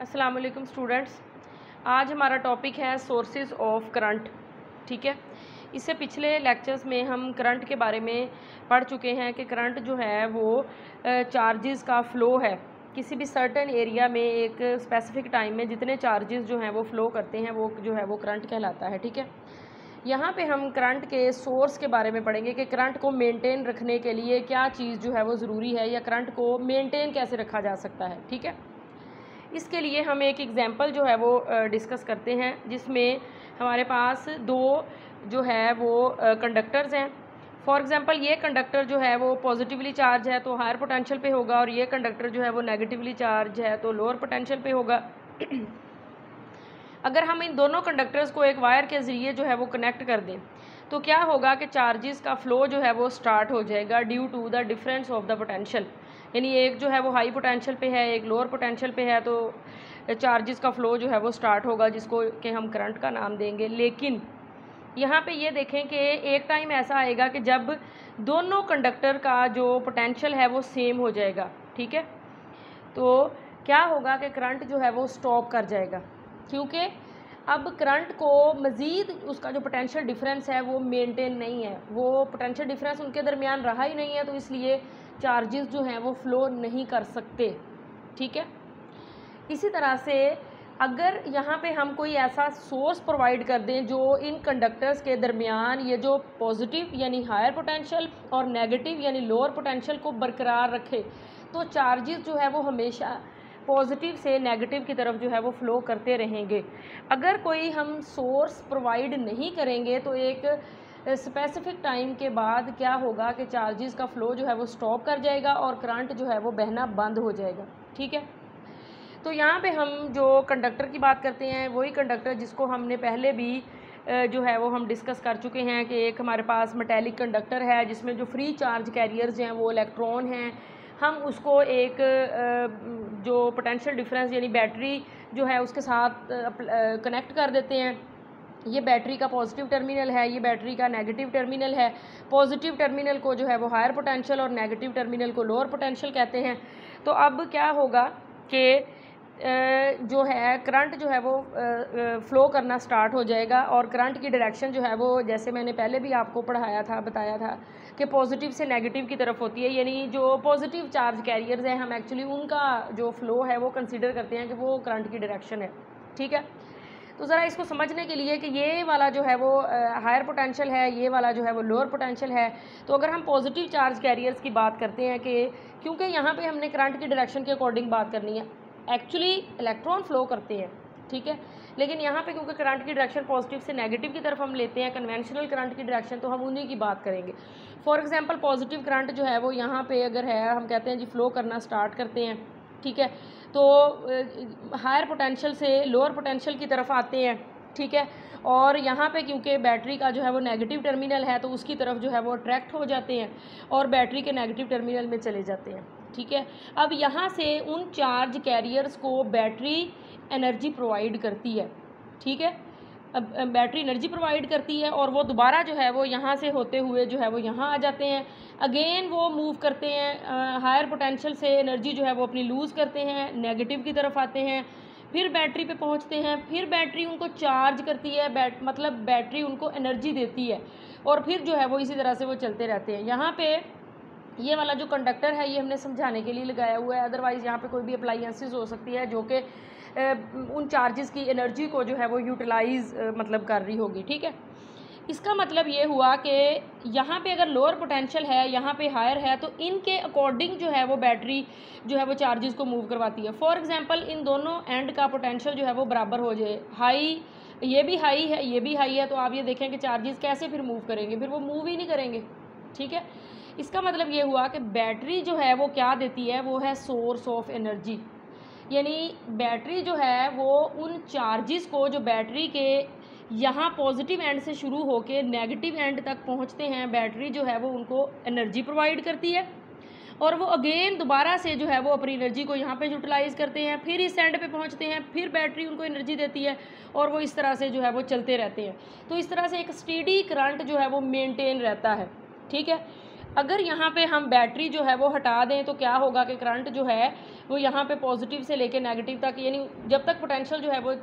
अस्सलाम वालेकुम स्टूडेंट्स आज हमारा टॉपिक है सोर्सेज ऑफ़ करंट ठीक है? इससे पिछले लेक्चर्स में हम करंट के बारे में पढ़ चुके हैं कि करंट जो है वो चार्जेस का फ़्लो है। किसी भी सर्टन एरिया में एक स्पेसिफिक टाइम में जितने चार्जेस जो हैं वो फ़्लो करते हैं, वो जो है वो करंट कहलाता है, ठीक है? यहाँ पे हम करंट के सोर्स के बारे में पढ़ेंगे कि करंट को मेंटेन रखने के लिए क्या चीज़ जो है वो ज़रूरी है या करंट को मेंटेन कैसे रखा जा सकता है, ठीक है? इसके लिए हम एक एग्ज़ाम्पल जो है वो डिस्कस करते हैं, जिसमें हमारे पास दो जो है वो कंडक्टर्स हैं। फॉर एग्ज़ाम्पल ये कंडक्टर जो है वो पॉजिटिवली चार्ज है तो हायर पोटेंशियल पे होगा और ये कंडक्टर जो है वो नेगेटिवली चार्ज है तो लोअर पोटेंशियल पे होगा। अगर हम इन दोनों कंडक्टर्स को एक वायर के ज़रिए जो है वो कनेक्ट कर दें तो क्या होगा कि चार्जेस का फ़्लो जो है वो स्टार्ट हो जाएगा due to the difference of the potential यानी एक जो है वो हाई पोटेंशियल पे है, एक लोअर पोटेंशियल पे है तो चार्जेस का फ़्लो जो है वो स्टार्ट होगा, जिसको कि हम करंट का नाम देंगे। लेकिन यहाँ पे ये देखें कि एक टाइम ऐसा आएगा कि जब दोनों कंडक्टर का जो पोटेंशियल है वो सेम हो जाएगा, ठीक है? तो क्या होगा कि करंट जो है वो स्टॉप कर जाएगा, क्योंकि अब करंट को मज़ीद उसका जो पोटेंशियल डिफरेंस है वो मेंटेन नहीं है। वो पोटेंशियल डिफरेंस उनके दरमियान रहा ही नहीं है तो इसलिए चार्जेस जो हैं वो फ़्लो नहीं कर सकते, ठीक है? इसी तरह से अगर यहाँ पे हम कोई ऐसा सोर्स प्रोवाइड कर दें जो इन कंडक्टर्स के दरमियान ये जो पॉजिटिव यानी हायर पोटेंशियल और नेगेटिव यानी लोअर पोटेंशियल को बरकरार रखे तो चार्जेस जो है वो हमेशा पॉजिटिव से नेगेटिव की तरफ़ जो है वो फ़्लो करते रहेंगे। अगर कोई हम सोर्स प्रोवाइड नहीं करेंगे तो एक स्पेसिफिक टाइम के बाद क्या होगा कि चार्जेस का फ़्लो जो है वो स्टॉप कर जाएगा और करंट जो है वो बहना बंद हो जाएगा, ठीक है? तो यहाँ पे हम जो कंडक्टर की बात करते हैं, वही कंडक्टर जिसको हमने पहले भी जो है वो हम डिस्कस कर चुके हैं कि एक हमारे पास मेटेलिक कंडक्टर है, जिसमें जो फ्री चार्ज कैरियर्स हैं, वो इलेक्ट्रॉन हैं। हम उसको एक जो पोटेंशियल डिफरेंस यानी बैटरी जो है उसके साथ कनेक्ट कर देते हैं। ये बैटरी का पॉजिटिव टर्मिनल है, ये बैटरी का नेगेटिव टर्मिनल है। पॉजिटिव टर्मिनल को जो है वो हायर पोटेंशियल और नेगेटिव टर्मिनल को लोअर पोटेंशियल कहते हैं। तो अब क्या होगा कि जो है करंट जो है वो फ़्लो करना स्टार्ट हो जाएगा और करंट की डायरेक्शन जो है वो, जैसे मैंने पहले भी आपको पढ़ाया था, बताया था कि पॉजिटिव से नेगेटिव की तरफ़ होती है। यानी जो पॉजिटिव चार्ज कैरियर्स हैं, हम एक्चुअली उनका जो फ़्लो है वो कंसिडर करते हैं कि वो करंट की डायरेक्शन है। ठीक है? तो ज़रा इसको समझने के लिए कि ये वाला जो है वो हायर पोटेंशियल है, ये वाला जो है वो लोअर पोटेंशियल है। तो अगर हम पॉजिटिव चार्ज कैरियर्स की बात करते हैं कि क्योंकि यहाँ पे हमने करंट की डायरेक्शन के अकॉर्डिंग बात करनी है एक्चुअली इलेक्ट्रॉन फ्लो करते हैं, ठीक है? लेकिन यहाँ पे क्योंकि करंट की डायरेक्शन पॉजिटिव से नेगेटिव की तरफ़ हम लेते हैं कन्वेंशनल करंट की डायरेक्शन तो हम उन्हीं की बात करेंगे। फॉर एग्जांपल पॉजिटिव करंट जो है वो यहाँ पे अगर है, हम कहते हैं जी फ्लो करना स्टार्ट करते हैं। ठीक है? तो हायर पोटेंशियल से लोअर पोटेंशियल की तरफ़ आते हैं, ठीक है? और यहाँ पे क्योंकि बैटरी का जो है वो नेगेटिव टर्मिनल है तो उसकी तरफ़ जो है वो अट्रैक्ट हो जाते हैं और बैटरी के नेगेटिव टर्मिनल में चले जाते हैं, ठीक है? अब यहाँ से उन चार्ज कैरियर्स को बैटरी एनर्जी प्रोवाइड करती है, ठीक है? बैटरी एनर्जी प्रोवाइड करती है और वो दोबारा जो है वो यहाँ से होते हुए जो है वो यहाँ आ जाते हैं। अगेन वो मूव करते हैं हायर पोटेंशियल से एनर्जी जो है वो अपनी लूज़ करते हैं नेगेटिव की तरफ़ आते हैं, फिर बैटरी पे पहुँचते हैं, फिर बैटरी उनको चार्ज करती है, बैट मतलब बैटरी उनको एनर्जी देती है और फिर जो है वो इसी तरह से वो चलते रहते हैं। यहाँ पे ये वाला जो कंडक्टर है, ये हमने समझाने के लिए लगाया हुआ है अदरवाइज़ यहाँ पे कोई भी अप्लाइंसेस हो सकती है, जो कि उन चार्जेस की एनर्जी को जो है वो यूटिलाइज़ मतलब कर रही होगी, ठीक है? इसका मतलब ये हुआ कि यहाँ पे अगर लोअर पोटेंशियल है, यहाँ पे हायर है तो इनके अकॉर्डिंग जो है वो बैटरी जो है वो चार्जेस को मूव करवाती है। फॉर एग्जांपल इन दोनों एंड का पोटेंशियल जो है वो बराबर हो जाए। हाई ये भी हाई है, ये भी हाई है तो आप ये देखें कि चार्जेस कैसे फिर मूव करेंगे। फिर वो मूव ही नहीं करेंगे, ठीक है? इसका मतलब ये हुआ कि बैटरी जो है वो क्या देती है? वो है सोर्स ऑफ़ एनर्जी यानी बैटरी जो है, वो उन चार्जेस को जो बैटरी के यहाँ पॉजिटिव एंड से शुरू होकर नेगेटिव एंड तक पहुँचते हैं, बैटरी जो है वो उनको एनर्जी प्रोवाइड करती है। और वो अगेन दोबारा से जो है वो अपनी एनर्जी को यहाँ पे यूटिलाइज़ करते हैं, फिर इस एंड पे पहुँचते हैं, फिर बैटरी उनको एनर्जी देती है और वो इस तरह से जो है वो चलते रहते हैं। तो इस तरह से एक स्टीडी करंट जो है वो मेनटेन रहता है, ठीक है? अगर यहाँ पे हम बैटरी जो है वो हटा दें तो क्या होगा कि करंट जो है वो यहाँ पे पॉजिटिव से लेके नेगेटिव तक, यानी जब तक पोटेंशियल जो है वो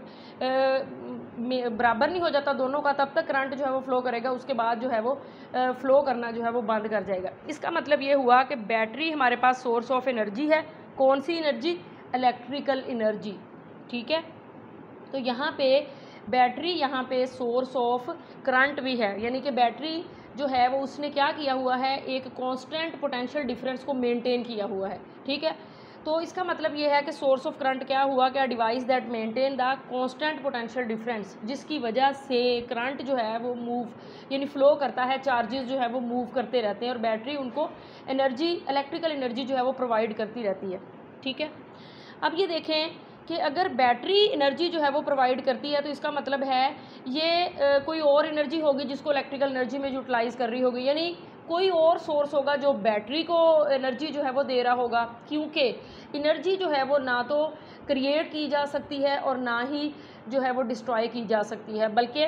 बराबर नहीं हो जाता दोनों का, तब तक करंट जो है वो फ्लो करेगा, उसके बाद जो है वो फ्लो करना जो है वो बंद कर जाएगा। इसका मतलब ये हुआ कि बैटरी हमारे पास सोर्स ऑफ़ एनर्जी है। कौन सी एनर्जी इलेक्ट्रिकल एनर्जी ठीक है? तो यहाँ पे बैटरी, यहाँ पे सोर्स ऑफ़ करंट भी है। यानी कि बैटरी जो है वो उसने क्या किया हुआ है? एक कांस्टेंट पोटेंशियल डिफरेंस को मेंटेन किया हुआ है, ठीक है? तो इसका मतलब ये है कि सोर्स ऑफ़ करंट क्या हुआ? क्या device that maintain the constant potential difference जिसकी वजह से करंट जो है वो मूव यानी फ्लो करता है चार्जेस जो है वो मूव करते रहते हैं और बैटरी उनको एनर्जी इलेक्ट्रिकल एनर्जी जो है वो प्रोवाइड करती रहती है, ठीक है? अब ये देखें कि अगर बैटरी एनर्जी जो है वो प्रोवाइड करती है तो इसका मतलब है ये कोई और एनर्जी होगी जिसको इलेक्ट्रिकल एनर्जी में यूटिलाइज़ कर रही होगी। यानी कोई और सोर्स होगा जो बैटरी को एनर्जी जो है वो दे रहा होगा, क्योंकि एनर्जी जो है वो ना तो क्रिएट की जा सकती है और ना ही जो है वो डिस्ट्रॉय की जा सकती है, बल्कि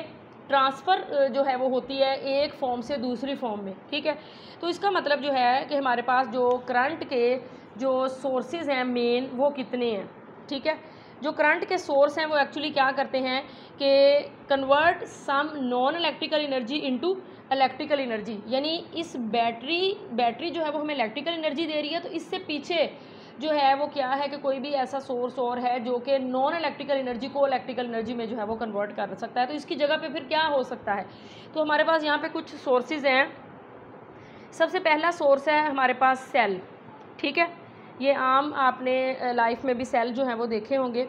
ट्रांसफ़र जो है वो होती है एक फॉर्म से दूसरी फॉर्म में, ठीक है? तो इसका मतलब जो है कि हमारे पास जो करंट के जो सोर्सेज हैं मेन, वो कितने हैं? ठीक है? जो करंट के सोर्स हैं, वो एक्चुअली क्या करते हैं कि convert some non electrical energy into electrical energy यानी इस बैटरी बैटरी जो है वो हमें इलेक्ट्रिकल एनर्जी दे रही है तो इससे पीछे जो है वो क्या है कि कोई भी ऐसा सोर्स और है जो कि नॉन इलेक्ट्रिकल एनर्जी को इलेक्ट्रिकल एनर्जी में जो है वो कन्वर्ट कर सकता है। तो इसकी जगह पे फिर क्या हो सकता है? तो हमारे पास यहाँ पे कुछ सोर्सेज हैं। सबसे पहला सोर्स है हमारे पास सेल ठीक है? ये आम आपने लाइफ में भी सेल जो हैं वो देखे होंगे।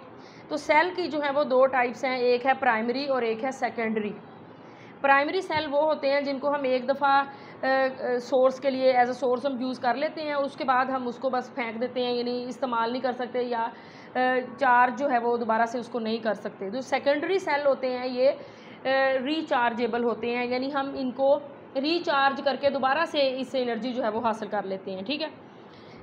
तो सेल की जो है वो दो टाइप्स हैं, एक है प्राइमरी और एक है सेकेंडरी प्राइमरी सेल वो होते हैं जिनको हम एक दफ़ा सोर्स के लिए एज अ सोर्स हम यूज़ कर लेते हैं, उसके बाद हम उसको बस फेंक देते हैं, यानी इस्तेमाल नहीं कर सकते या चार्ज जो है वो दोबारा से उसको नहीं कर सकते। जो सेकेंडरी सेल होते हैं, ये रिचार्जेबल होते हैं, यानी हम इनको रिचार्ज करके दोबारा से इससे एनर्जी जो है वो हासिल कर लेते हैं, ठीक है?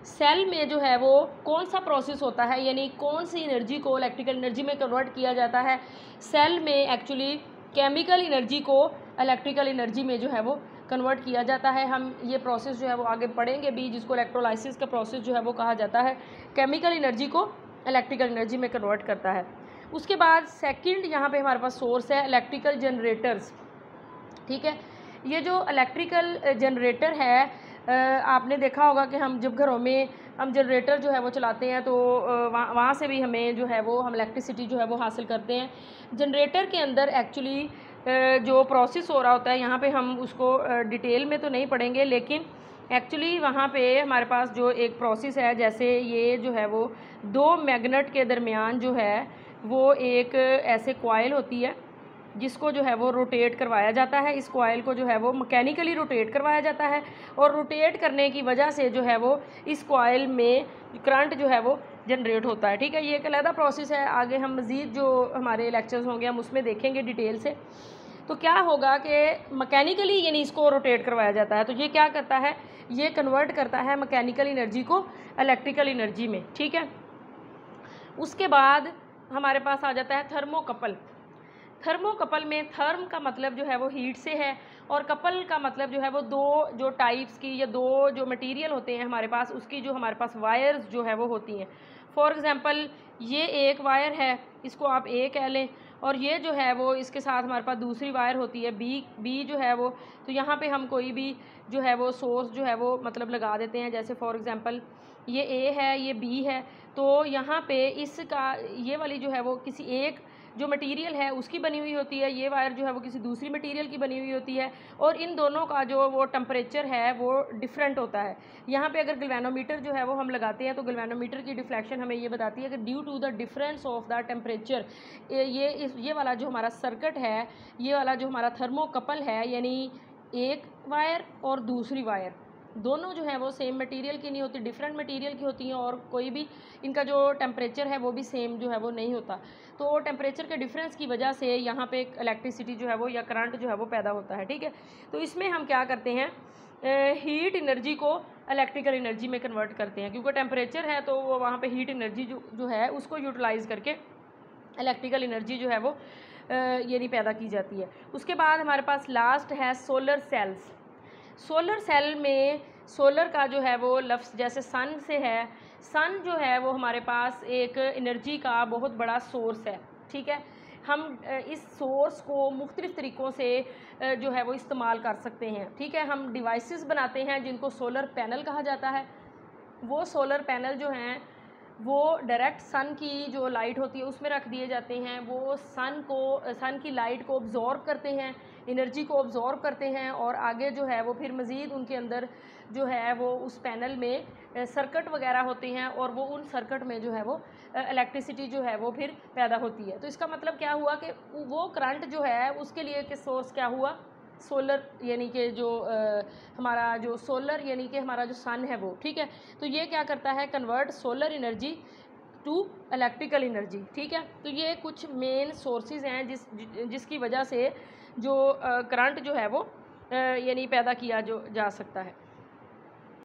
सेल में जो है वो कौन सा प्रोसेस होता है, यानी कौन सी एनर्जी को इलेक्ट्रिकल एनर्जी में कन्वर्ट किया जाता है? सेल में एक्चुअली केमिकल एनर्जी को इलेक्ट्रिकल एनर्जी में जो है वो कन्वर्ट किया जाता है। हम ये प्रोसेस जो है वो आगे पढ़ेंगे भी, जिसको इलेक्ट्रोलाइसिस का प्रोसेस जो है वो कहा जाता है। केमिकल एनर्जी को इलेक्ट्रिकल एनर्जी में कन्वर्ट करता है। उसके बाद सेकंड यहाँ पे हमारे पास सोर्स है इलेक्ट्रिकल जनरेटर्स ठीक है? ये जो इलेक्ट्रिकल जनरेटर है आपने देखा होगा कि हम जब घरों में हम जनरेटर जो है वो चलाते हैं तो वहाँ वहाँ से भी हमें जो है वो, हम इलेक्ट्रिसिटी जो है वो हासिल करते हैं। जनरेटर के अंदर एक्चुअली जो प्रोसेस हो रहा होता है, यहाँ पे हम उसको डिटेल में तो नहीं पढ़ेंगे, लेकिन एक्चुअली वहाँ पे हमारे पास जो एक प्रोसेस है, जैसे ये जो है वो, दो मैग्नेट के दरमियान जो है, वो एक ऐसे कॉयल होती है जिसको जो है वो रोटेट करवाया जाता है, इस कोयल को जो है वो मकैनिकली रोटेट करवाया जाता है और रोटेट करने की वजह से जो है वो इस कोयल में करंट जो है वो जनरेट होता है। ठीक है, ये एक अलहदा प्रोसेस है। आगे हम मज़ीद जो हमारे लेक्चर्स होंगे, हम उसमें देखेंगे डिटेल से। तो क्या होगा कि मकैनिकली यानी इसको रोटेट करवाया जाता है तो ये क्या करता है? ये कन्वर्ट करता है मकैनिकल इनर्जी को इलेक्ट्रिकल इनर्जी में। ठीक है? उसके बाद हमारे पास आ जाता है थर्मोकपल थर्मोकपल में, थर्म का मतलब जो है वो हीट से है और कपल का मतलब जो है वो दो जो टाइप्स की या दो जो मटेरियल होते हैं हमारे पास, उसकी जो हमारे पास वायर्स जो है वो होती हैं। फॉर एग्ज़ाम्पल ये एक वायर है, इसको आप ए कह लें और ये जो है वो इसके साथ हमारे पास दूसरी वायर होती है बी बी जो है वो तो यहाँ पे हम कोई भी जो है वो सोर्स जो है वो मतलब लगा देते हैं। जैसे फॉर एग्ज़ाम्पल ये ए है, ये बी है तो यहाँ पे इसका, ये वाली जो है वो किसी एक जो मटेरियल है, उसकी बनी हुई होती है, ये वायर जो है वो किसी दूसरी मटेरियल की बनी हुई होती है, और इन दोनों का जो वो टम्परेचर है, वो डिफरेंट होता है। यहाँ पे अगर गलवानोमीटर जो है वो हम लगाते हैं तो गलवानोमीटर की डिफ्लेक्शन हमें ये बताती है कि due to the difference of the temperature ये इस, ये वाला जो हमारा सर्किट है, ये वाला जो हमारा थर्मोकपल है, यानी एक वायर और दूसरी वायर दोनों जो है वो सेम मटेरियल की नहीं होती डिफरेंट मटेरियल की होती हैं और कोई भी इनका जो टेम्परेचर है वो भी सेम जो है वो नहीं होता। तो टेम्परेचर के डिफरेंस की वजह से यहाँ पे इलेक्ट्रिसिटी जो है वो या करंट जो है वो पैदा होता है, ठीक है? तो इसमें हम क्या करते हैं? हीट एनर्जी को इलेक्ट्रिकल एनर्जी में कन्वर्ट करते हैं, क्योंकि टेम्परेचर है तो वो वहाँ पे हीट एनर्जी जो जो है उसको यूटिलाइज़ करके इलेक्ट्रिकल एनर्जी जो है वो ये नहीं पैदा की जाती है। उसके बाद हमारे पास लास्ट है सोलर सेल्स सोलर सेल में सोलर का जो है वो लफ्स जैसे सन से है, सन जो है वो हमारे पास एक एनर्जी का बहुत बड़ा सोर्स है, ठीक है? हम इस सोर्स को मुख्तलिफ़ तरीक़ों से जो है वो इस्तेमाल कर सकते हैं, ठीक है? हम डिवाइसेस बनाते हैं जिनको सोलर पैनल कहा जाता है। वो सोलर पैनल जो हैं वो डायरेक्ट सन की जो लाइट होती है, उसमें रख दिए जाते हैं। वो सन को सन की लाइट को ऑब्ज़ॉर्ब करते हैं एनर्जी को ऑब्ज़ॉर्ब करते हैं और आगे जो है, वो फिर मज़ीद उनके अंदर जो है, वो उस पैनल में सर्किट वगैरह होते हैं और वो उन सर्किट में जो है, वो इलेक्ट्रिसिटी जो है, वो फिर पैदा होती है। तो इसका मतलब क्या हुआ कि वो करंट जो है, उसके लिए कि सोर्स क्या हुआ? सोलर यानी कि जो आ, हमारा जो सोलर यानी कि हमारा जो सन है वो ठीक है? तो ये क्या करता है convert solar energy to electrical energy ठीक है? तो ये कुछ मेन सोर्सेज हैं जिस जिसकी वजह से जो करंट जो है वो यानी पैदा किया जो जा सकता है।